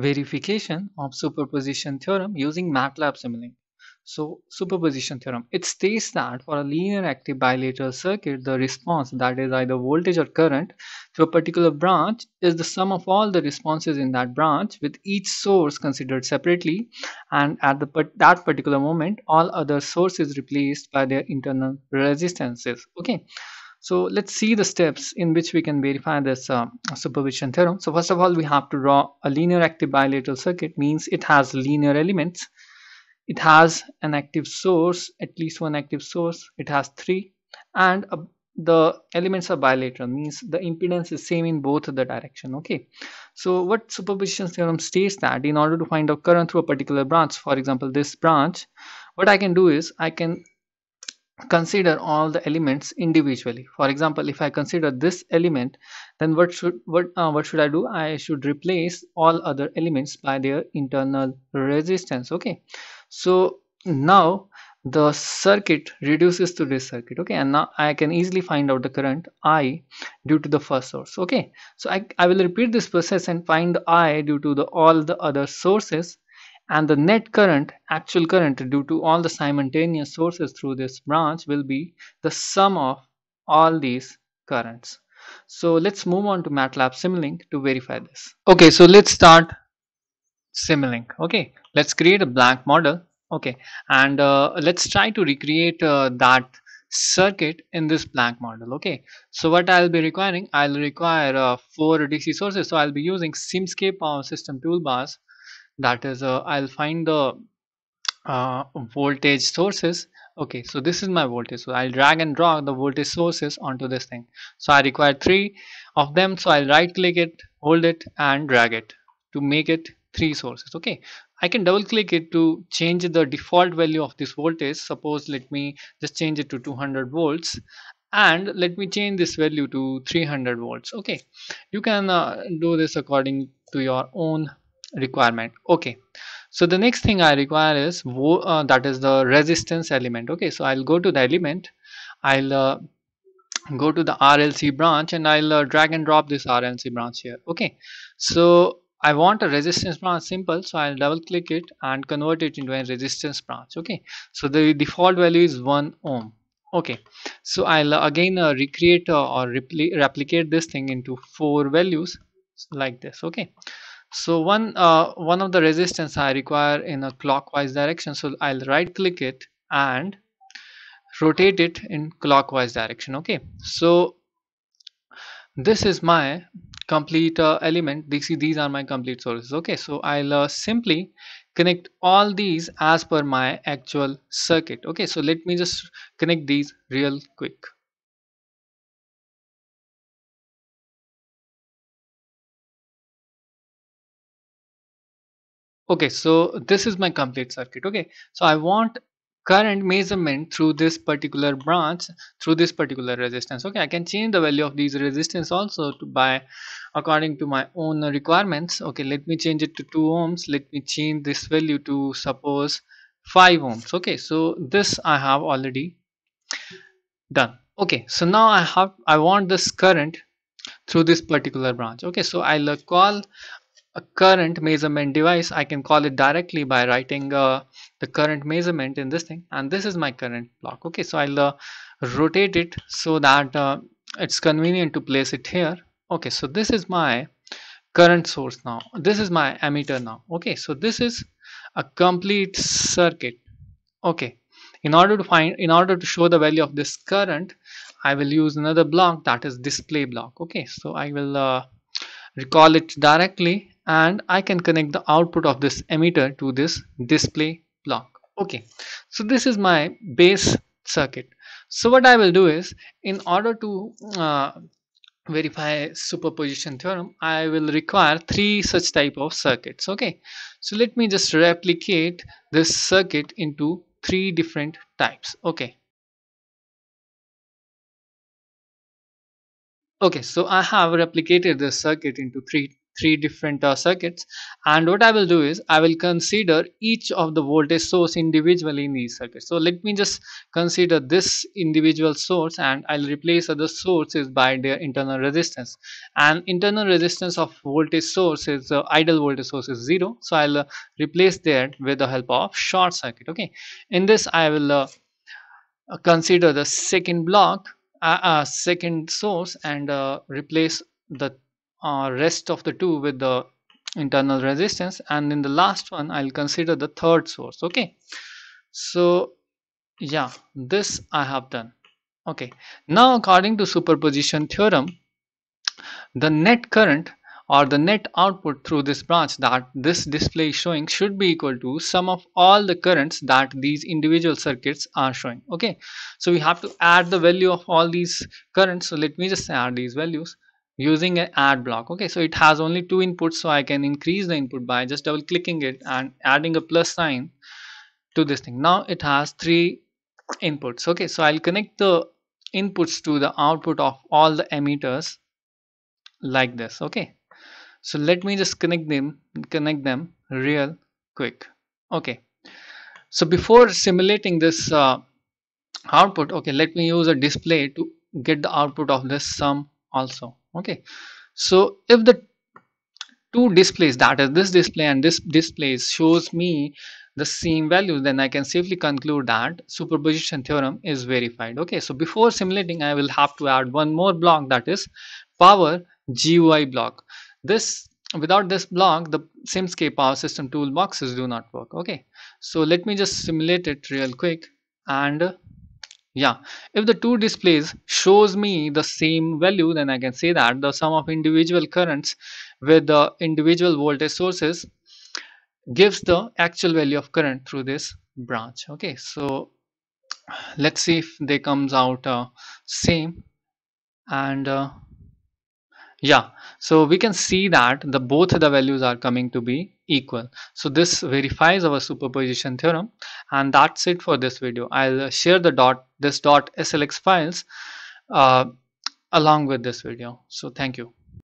verification of superposition theorem using MATLAB Simulink. So superposition theorem, it states that for a linear active bilateral circuit, the response that is either voltage or current to a particular branch is the sum of all the responses in that branch with each source considered separately and at the that particular moment all other sources replaced by their internal resistances. Okay, so let's see the steps in which we can verify this uh, superposition theorem. So first of all, we have to draw a linear active bilateral circuit means it has linear elements. It has an active source, at least one active source. It has three and uh, the elements are bilateral means the impedance is same in both the direction okay so what superposition theorem states that in order to find out current through a particular branch for example this branch what i can do is i can consider all the elements individually. For example if i consider this element then what should what uh, what should i do? I should replace all other elements by their internal resistance okay? So now the circuit reduces to this circuit okay? And now i can easily find out the current i due to the first source okay? So i, I will repeat this process and find i due to the all the other sources and the net current actual current due to all the simultaneous sources through this branch will be the sum of all these currents. So let's move on to MATLAB Simulink to verify this. Okay so let's start Simulink. Okay let's create a blank model. Okay and uh, let's try to recreate uh, that circuit in this blank model. Okay so what I'll be requiring I'll require uh, four DC sources. So I'll be using Simscape Power System toolbars that is uh, I'll find the uh, voltage sources. Okay so this is my voltage. So I'll drag and drop the voltage sources onto this thing. So I require three of them. So I'll right click it hold it and drag it to make it three sources. Okay I can double click it to change the default value of this voltage. Suppose let me just change it to 200 volts and let me change this value to 300 volts. Okay you can uh, do this according to your own requirement. Okay. So the next thing i require is uh, that is the resistance element. Okay. So i'll go to the element. I'll uh, go to the rlc branch and i'll uh, drag and drop this rlc branch here. Okay. So I want a resistance branch simple. So I'll double click it and convert it into a resistance branch. Okay. So the default value is 1 ohm. Okay. So I'll uh, again uh, recreate uh, or replicate this thing into four values like this. Okay so one uh, one of the resistance I require in a clockwise direction so I'll right click it and rotate it in clockwise direction okay? So this is my complete uh, element. These these are my complete sources okay? So I'll uh, simply connect all these as per my actual circuit okay? So let me just connect these real quick okay so this is my complete circuit okay? So i want current measurement through this particular branch through this particular resistance okay? I can change the value of these resistance also to by according to my own requirements okay? Let me change it to 2 ohms. Let me change this value to suppose 5 ohms okay? So this i have already done okay? So now i have i want this current through this particular branch okay? So i'll call a current measurement device I can call it directly by writing uh, the current measurement in this thing and this is my current block. Okay so I'll uh, rotate it so that uh, it's convenient to place it here. Okay so this is my current source now. This is my ammeter now. Okay so this is a complete circuit. Okay in order to find in order to show the value of this current I will use another block that is display block. Okay so I will uh, recall it directly and I can connect the output of this ammeter to this display block. Okay. So this is my base circuit. So what I will do is in order to uh, verify superposition theorem I will require three such type of circuits. Okay. So let me just replicate this circuit into three different types. Okay. Okay. So I have replicated this circuit into three three different uh, circuits. And what I will do is I will consider each of the voltage source individually in these circuits. So let me just consider this individual source and I'll replace other sources by their internal resistance. And internal resistance of voltage source is uh, ideal voltage source is zero. So I'll uh, replace that with the help of short circuit. Okay. In this I will uh, consider the second block uh, uh, second source and uh, replace the uh, rest of the two with the internal resistance. And in the last one I'll consider the third source. Okay. So yeah this I have done. Okay. Now according to superposition theorem the net current or the net output through this branch that this display is showing should be equal to sum of all the currents that these individual circuits are showing. Okay. So we have to add the value of all these currents. So let me just add these values using an add block. Okay so it has only two inputs so I can increase the input by just double clicking it and adding a plus sign to this thing. Now it has three inputs. Okay so I'll connect the inputs to the output of all the ammeters like this. Okay so let me just connect them connect them real quick. Okay so before simulating this uh, output okay let me use a display to get the output of this sum also okay. So if the two displays that is this display and this display shows me the same value then I can safely conclude that superposition theorem is verified. Okay. So before simulating I will have to add one more block that is power GUI block. This without this block the simscape power system toolboxes do not work. Okay. So let me just simulate it real quick and yeah. If the two displays shows me the same value then I can say that the sum of individual currents with the individual voltage sources gives the actual value of current through this branch. Okay. So let's see if they comes out uh, same. And uh, yeah. So we can see that the both of the values are coming to be equal. So this verifies our superposition theorem and that's it for this video. I'll share the dot this dot slx files uh, along with this video. So thank you